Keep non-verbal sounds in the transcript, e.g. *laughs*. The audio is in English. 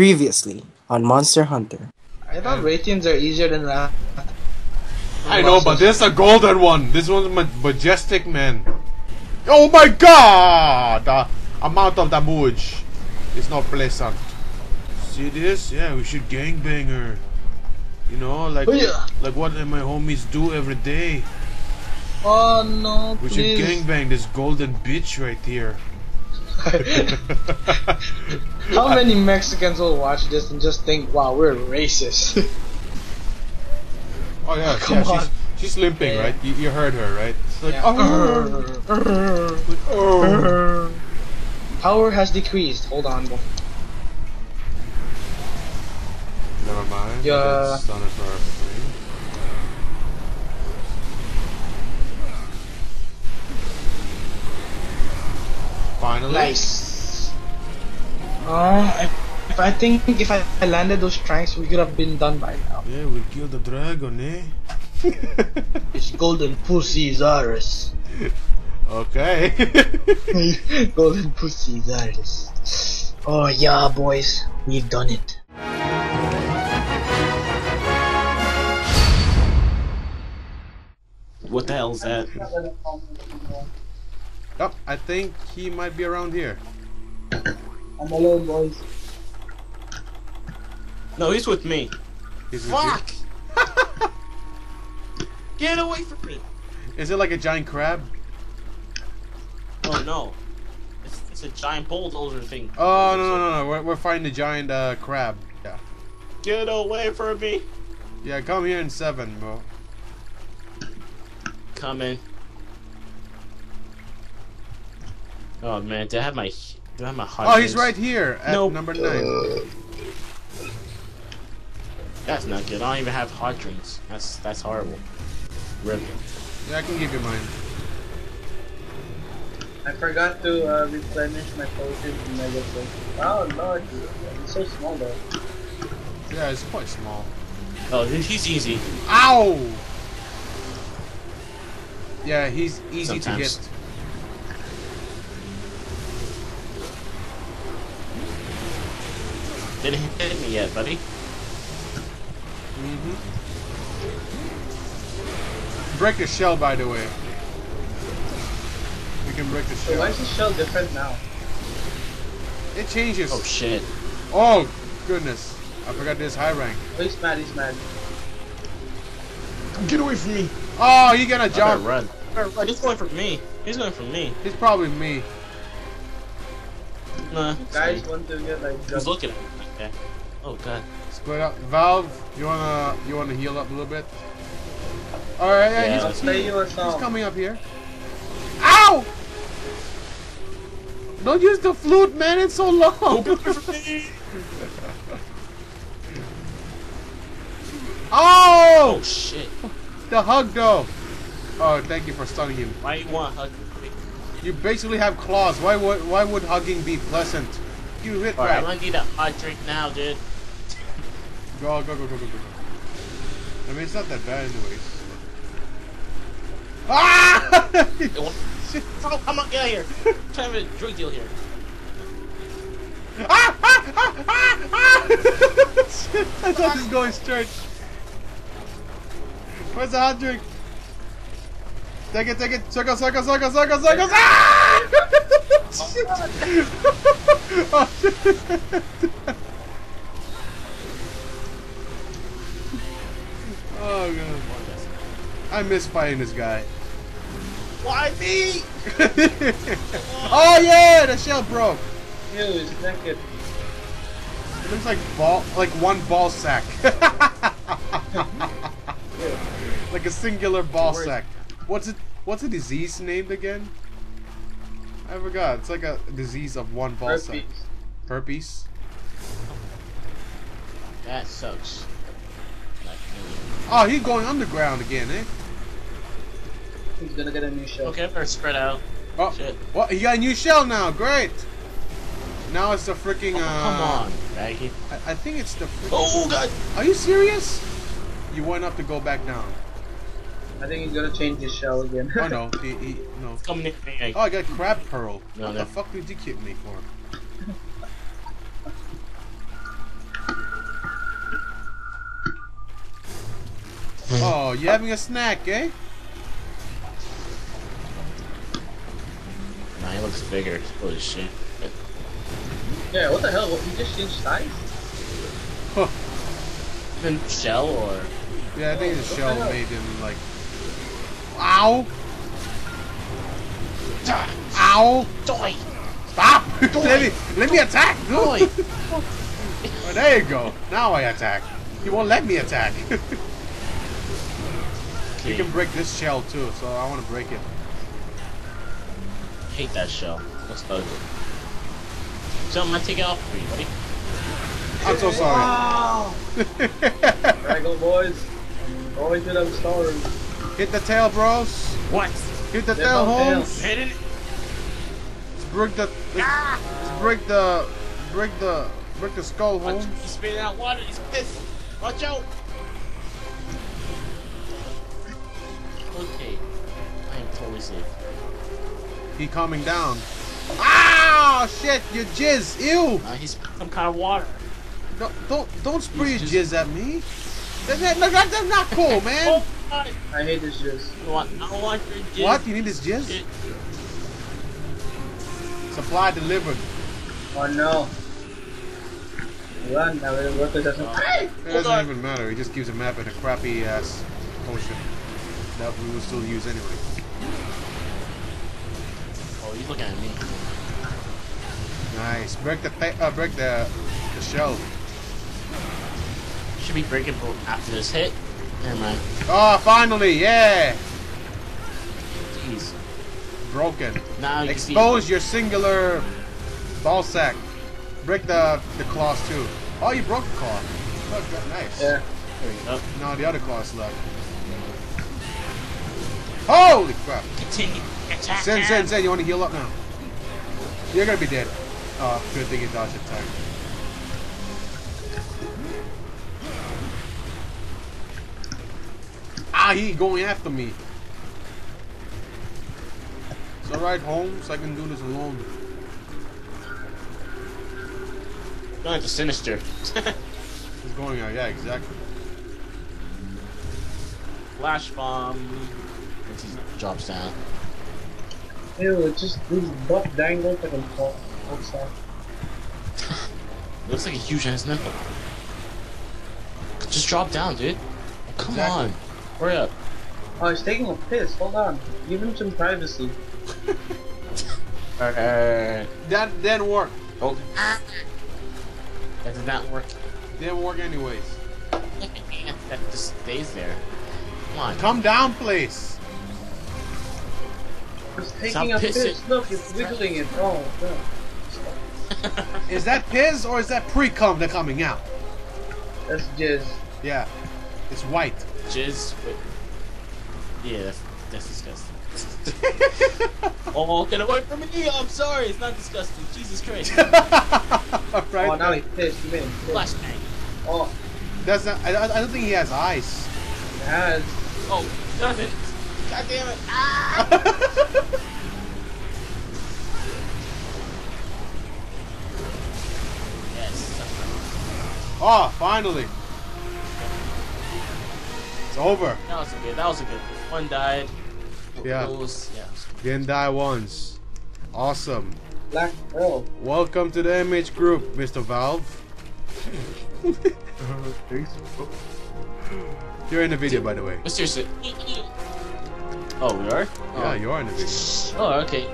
Previously on Monster Hunter. I thought Rathians are easier than that. I know, but this is a golden one. This one's ma- majestic, man. Oh my god! The amount of damage is not pleasant. See this? Yeah, we should gangbang her. You know, like Oh, yeah. like what my homies do every day. Oh no, We should please. gangbang this golden bitch right here. *laughs* How many Mexicans will watch this and just think, wow, we're racist? *laughs* Oh yeah, Come yeah, on. she's she's limping, Yeah. right? You, you heard her, right? It's like, Yeah. oh, oh. *laughs* Power has decreased. Hold on. Never mind. Yeah. Finally. Nice. Uh, if I think if I, I landed those tranks, we could have been done by now. Yeah, we killed the dragon, eh? *laughs* It's golden pussy is ours. *laughs* okay. *laughs* golden pussy is ours. Oh yeah, boys, we've done it. What the hell is that? Oh, I think he might be around here. I'm alone, boys. No, he's with me. He's with. Fuck! *laughs* Get away from me! Is it like a giant crab? Oh no. It's, it's a giant bulldozer thing. Oh no no no no! We're, we're fighting the giant uh, crab. Yeah. Get away from me! Yeah, come here in seven, bro. Coming. Oh man, do I have my do I have my heart? Oh, he's right here at Nope. number nine. That's not good. I don't even have hot drinks. That's that's horrible. Rip. Yeah, I can give you mine. I forgot to uh, replenish my potions and I just like, oh lord, it's so small though. Yeah, it's quite small. Oh, he's easy. Ow! Yeah, he's easy Sometimes. to get. Didn't hit me yet, buddy. Mm hmm Break the shell, by the way. We can break the So why is the shell different now? It changes. Oh shit. Oh, goodness. I forgot this high rank. Oh, he's mad, he's mad. Get away from me! Oh, he gonna I jump. run. I better run. He's going for me. He's going for me. He's probably me. Nah. it's Guys me. want to get like Who's jumped. looking at me? Okay. Oh god. Split up. Valve, you wanna you wanna heal up a little bit? Alright, yeah, Yeah, he's, I'll let's play he's, you he's coming up here. Ow! Don't use the flute, man. It's so long. *laughs* oh! Oh shit. The hug, though. Oh, thank you for stunning him. Why you want to hug? You basically have claws. Why would why would hugging be pleasant? You hit Alright, I'm gonna need a hot drink now, dude. Go go go go go go. I mean, it's not that bad, anyways. Ah! Shit. Oh, come on, get out of here. I'm trying to have a drug deal here. Ah! Ah! Ah! Ah! ah! *laughs* I thought this was going straight. Where's the hot drink? Take it, take it. Circle, circle, circle, circle, circle. Ah! *laughs* Oh, oh, God. I miss fighting this guy. Why me? oh, yeah, the shell broke. Ew, naked. It looks like ball, like one ball sack. *laughs* like a singular ball sack. What's it? What's the disease named again? I forgot. It's like a disease of one ball sack. Herpes. Herpes. That sucks. Like, Oh, he's going underground again, eh? He's gonna get a new shell. Okay, I better spread out. Oh, Shit. what? He got a new shell now. Great. Now it's the freaking. Uh, Oh, come on, Maggie. I, I think it's the. Freaking, Oh god. Are you serious? You went up to go back down. I think he's gonna change his shell again. oh no, *laughs* he, he, no. Coming in. Oh, I got crab pearl. No, what no. the fuck did you kick me for? Hmm. oh, you having a snack, eh? Nah, he looks bigger. Holy shit. Yeah, what the hell? What, he just changed size? Huh. Even shell or? Yeah, I think oh, the shell made him like Ow! Ow! Joy! Stop! let me let me attack, dude. *laughs* Joy! Oh, there you go. Now I attack. You won't let me attack. *laughs* you can break this shell too, so I want to break it. hate that shell. Looks ugly. So I'm gonna take it off for you, buddy. I'm so sorry. Wow! *laughs* Alright, go boys. Always with them stars. Hit the tail, bros. What? Hit the There's tail, no Holmes. Hit it! Let's break the. Let's, let's break the. Break the. Break the skull, Watch, Holmes. he's spitting out water. He's pissed. Watch out. Okay. I am totally safe. He coming down. Ah, shit! You jizz! Ew! Uh, he's some kind of water. Don't don't, don't spray your jizz at me. That, that, that- that's not cool, man. Oh, God. I hate this juice. I don't I don't want your jizz. What? You need this jizz? Shit. Supply delivered. Oh no. Run, now the worker doesn't. It doesn't on. even matter. He just gives a map and a crappy ass potion that we will still use anyway. Oh, he's looking at me. Nice. Break the pa- uh, break the the shell. Should be breakable after this hit. Never mind. Oh, finally! Yeah, Jeez. broken. Now you. Expose your singular ball sack. Break the the claws too. Oh, you broke the claw. Oh, good, nice. Yeah. There we go. Now the other claw's left. Holy crap! Continue. Attack. Zen, him. Zen, Zen, you want to heal up now? You're gonna be dead. Oh, good thing you dodged it time. Ah, he going after me. It's alright, Holmes. I can do this alone. Going into sinister. *laughs* He's going out. Yeah, exactly. Flash bomb. Once he drops down. Ew, it just these butt dangles like a ball. What's that? *laughs* looks like a huge ass nipple. Just drop down, dude. Come Exactly. on. Hurry up. Oh, he's taking a piss. Hold on. Give him some privacy. Uh, That didn't work. oh. That did not work. Didn't work anyways. that just stays there. Come on. Come down, please. He's taking Stop a pissing. piss. Look, it's wiggling it. Oh, no. Is that piss or is that pre-cum that coming out? That's jizz. Yeah, it's white. Jizz. Wait. Yeah, that's, that's disgusting. *laughs* oh, get away from me! I'm sorry, it's not disgusting. Jesus Christ. *laughs* right. Oh, now he pissed. He made him piss. Flashbang. Oh, That's not, I, I don't think he has eyes. he has. Oh, damn it. God damn it. Ah! *laughs* yes. Oh, finally. It's over. That was a good. That was a good. One died. Yeah. Those, yeah. Didn't die once. Awesome. Black Pearl. Welcome to the MH group, Mr. Valve. *laughs* You're in the video, by the way. But seriously. Oh, we are? Yeah, you're in the video. Oh, okay.